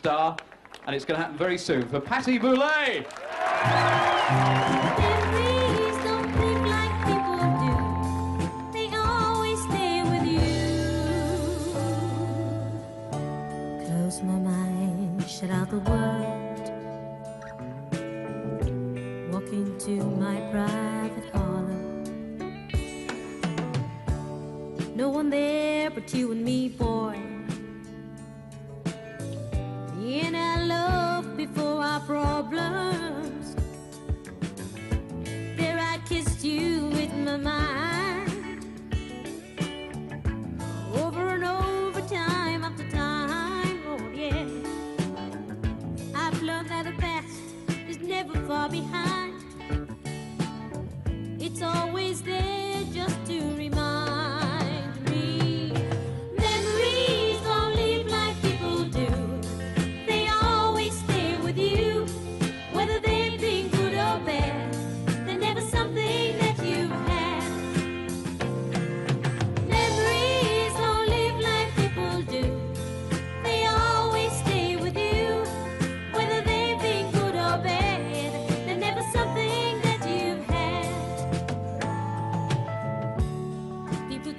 star, and it's going to happen very soon for Patti Boulaye. Out the world. Walk into my private. No one there but you and me, boy. Problems. There I kissed you with my mind. Over and over, time after time. Oh, yeah. I've learned that the best is never far behind. It's always there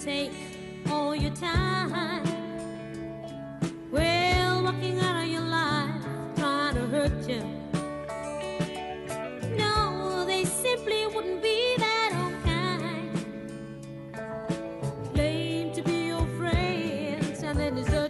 take all your time. Well, walking out of your life, trying to hurt you. No, they simply wouldn't be that unkind. Claim to be your friends and then desert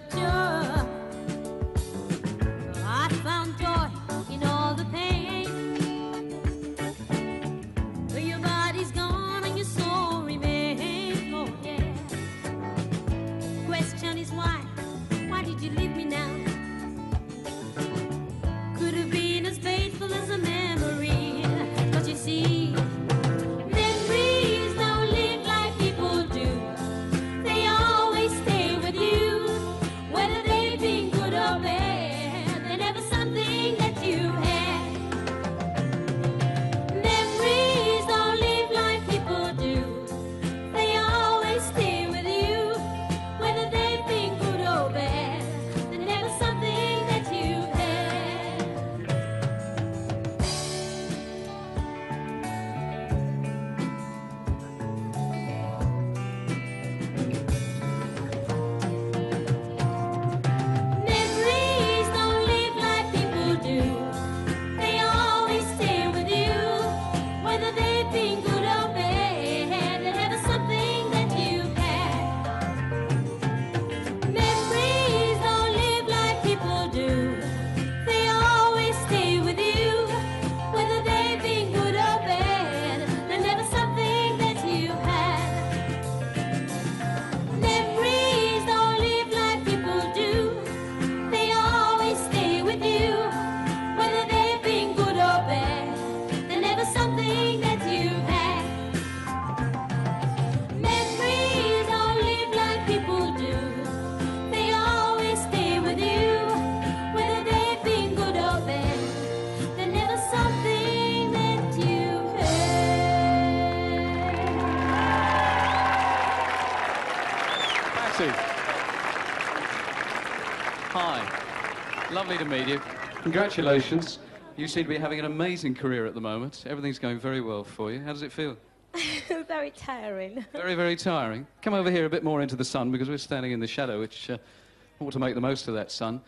Hi. Lovely to meet you. Congratulations. You seem to be having an amazing career at the moment. Everything's going very well for you. How does it feel? Very tiring. Very, very tiring. Come over here a bit more into the sun because we're standing in the shadow, which uh, ought to make the most of that sun.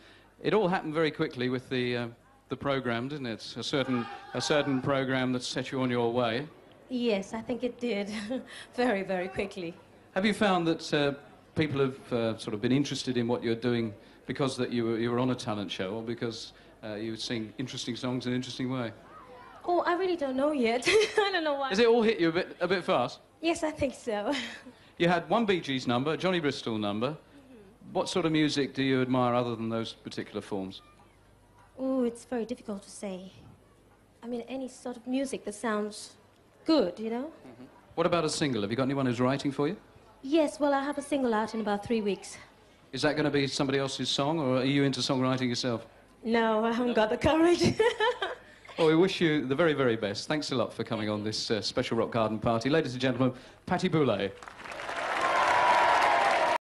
It all happened very quickly with the, uh, the program, didn't it? A certain, a certain program that set you on your way. Yes, I think it did. very, very quickly. Have you found that uh, people have uh, sort of been interested in what you're doing because that you were, you were on a talent show or because uh, you would sing interesting songs in an interesting way? Oh, I really don't know yet. I don't know why. Has it all hit you a bit, a bit fast? Yes, I think so. You had one Bee Gees number, a Johnny Bristol number. What sort of music do you admire other than those particular forms? Oh, it's very difficult to say. I mean, any sort of music that sounds good, you know? What about a single? Have you got anyone who's writing for you? Yes, well, I have a single out in about three weeks. Is that going to be somebody else's song, or are you into songwriting yourself? No, I haven't got the courage. Well, we wish you the very, very best. Thanks a lot for coming on this uh, special Rock Garden party. Ladies and gentlemen, Patti Boulaye.